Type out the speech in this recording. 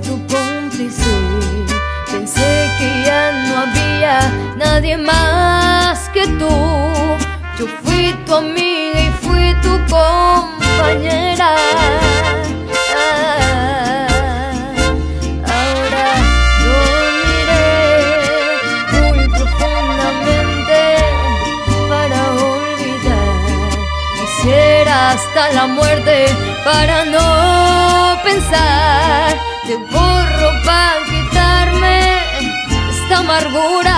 tu cómplice. Pensé que ya no había nadie más que tú. Yo fui tu amiga y fui tu compañera. Ah, ahora lo miré muy profundamente para olvidar quisiera hasta la muerte para no pensar te borro para quitarme esta amargura.